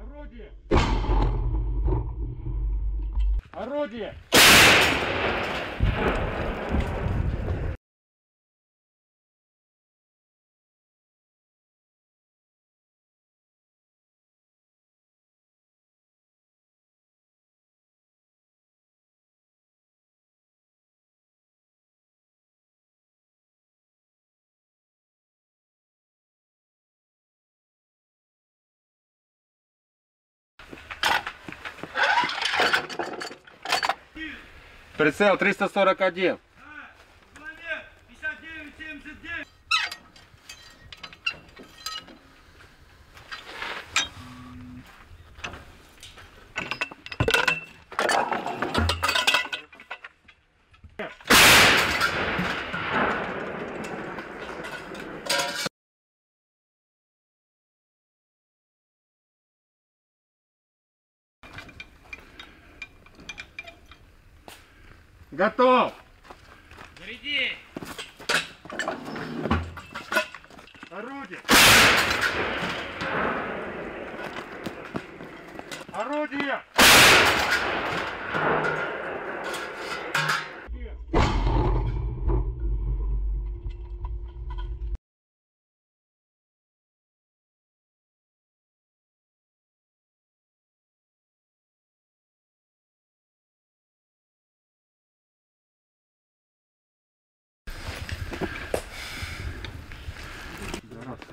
Орудие! Орудие! Прицел 341. Готов! Заряди! Орудие! Орудие!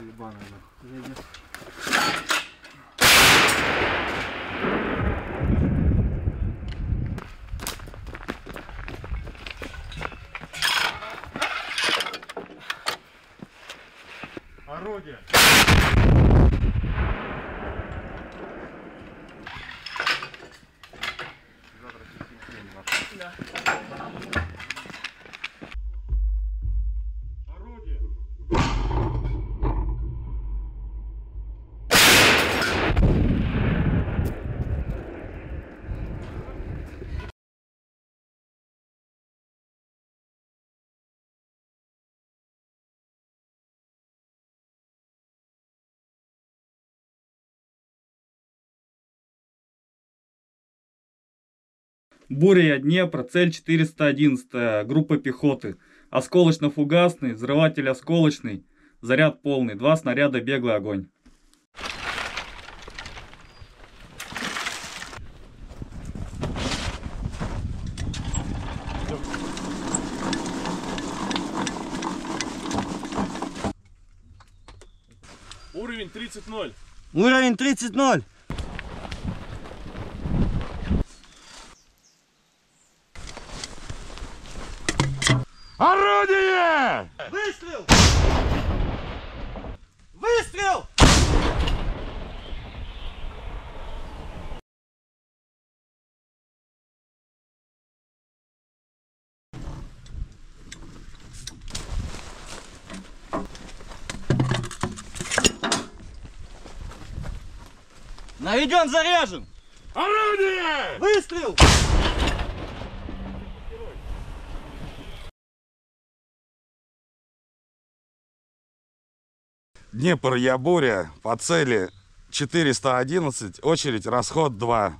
Орудие! Орудие! Буря, Днепр, цель 411, группа пехоты. Осколочно-фугасный, взрыватель осколочный, заряд полный, два снаряда, беглый огонь. Уровень 30-0. Уровень 30-0. Орудие! Выстрел! Выстрел! Наведен, заряжен! Орудие! Выстрел! Днепр, я буря, по цели 411, очередь, расход 2.